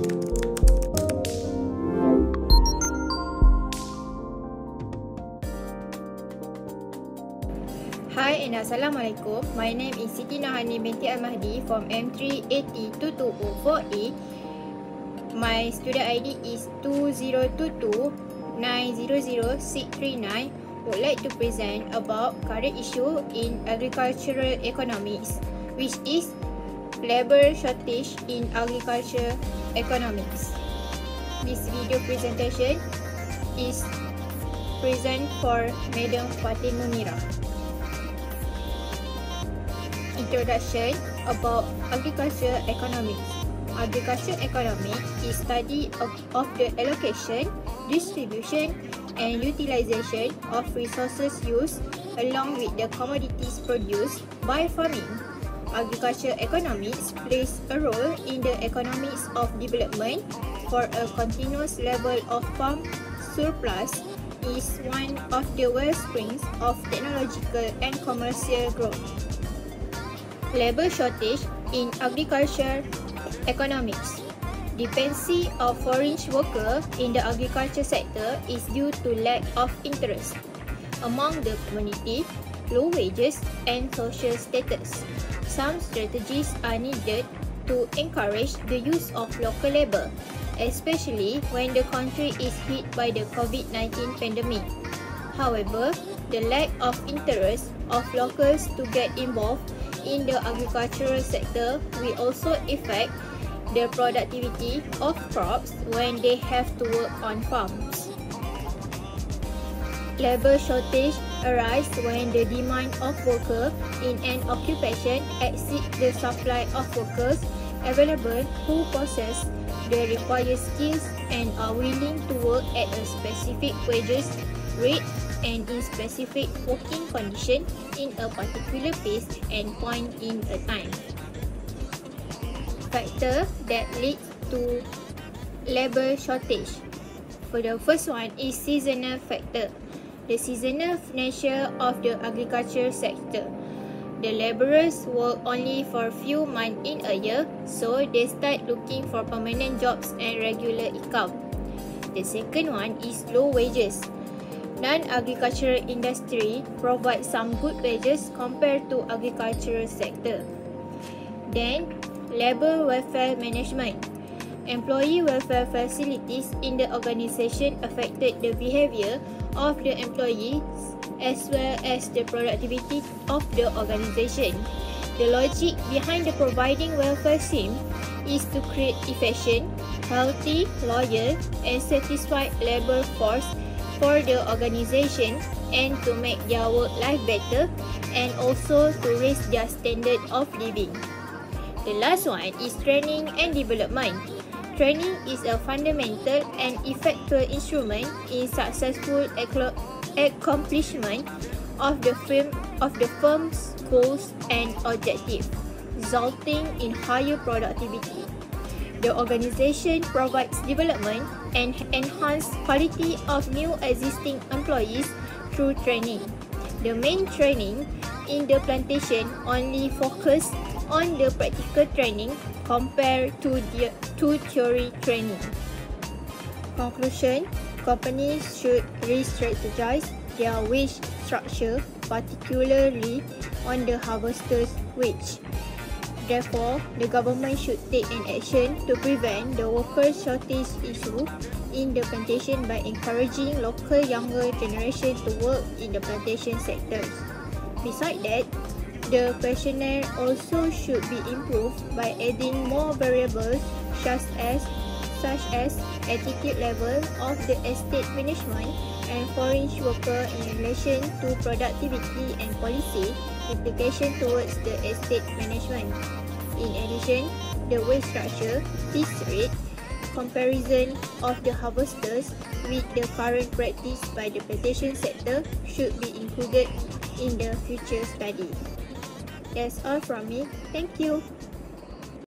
Hi and Assalamualaikum. My name is Siti Nahani binti Al-Mahdi from M3802204A. My student ID is 2022900639. Would like to present about current issue in agricultural economics, which is labor shortage in agriculture economics. This video presentation is present for Madam Fatimah Mira introduction about agriculture economics. Agriculture economics is study of, of the allocation, distribution and utilization of resources used along with the commodities produced by farming. Agriculture economics plays a role in the economics of development for a continuous level of farm surplus is one of the wellsprings of technological and commercial growth labor shortage in agriculture economics. Dependency of foreign workers in the agriculture sector is due to lack of interest among the community, low wages and social status. Some strategies are needed to encourage the use of local labor, especially when the country is hit by the COVID-19 pandemic. However, the lack of interest of locals to get involved in the agricultural sector will also affect the productivity of crops when they have to work on farms. Labor shortage arise when the demand of workers in an occupation exceeds the supply of workers available who possess the required skills and are willing to work at a specific wages rate and in specific working condition in a particular place and point in a time. Factor that leads to labor shortage. For the first one is seasonal factor. The seasonal nature of the agriculture sector. The laborers work only for a few months in a year, so they start looking for permanent jobs and regular income. The second one is low wages non-agricultural industry provide some good wages compared to agricultural sector. Then, labor welfare management. Employee welfare facilities in the organisation affected the behaviour of the employees as well as the productivity of the organisation. The logic behind the providing welfare scheme is to create efficient, healthy, loyal and satisfied labour force for the organisation and to make their work life better and also to raise their standard of living. The last one is training and development. Training is a fundamental and effective instrument in successful accomplishment of the firm of the firm's goals and objectives, resulting in higher productivity. The organisation provides development and enhanced quality of new existing employees through training. The main training in the plantation only focus on the practical training compared to the to theory training. Conclusion, companies should re-strategize their wage structure, particularly on the harvester's wage. Therefore, the government should take an action to prevent the worker shortage issue in the plantation by encouraging local younger generation to work in the plantation sectors. Besides that, the questionnaire also should be improved by adding more variables such as such as attitude level of the estate management and foreign worker in relation to productivity and policy implication towards the estate management. In addition, the wage structure, this rate, comparison of the harvesters with the current practice by the plantation sector should be included in the future study. That's all from me. Thank you.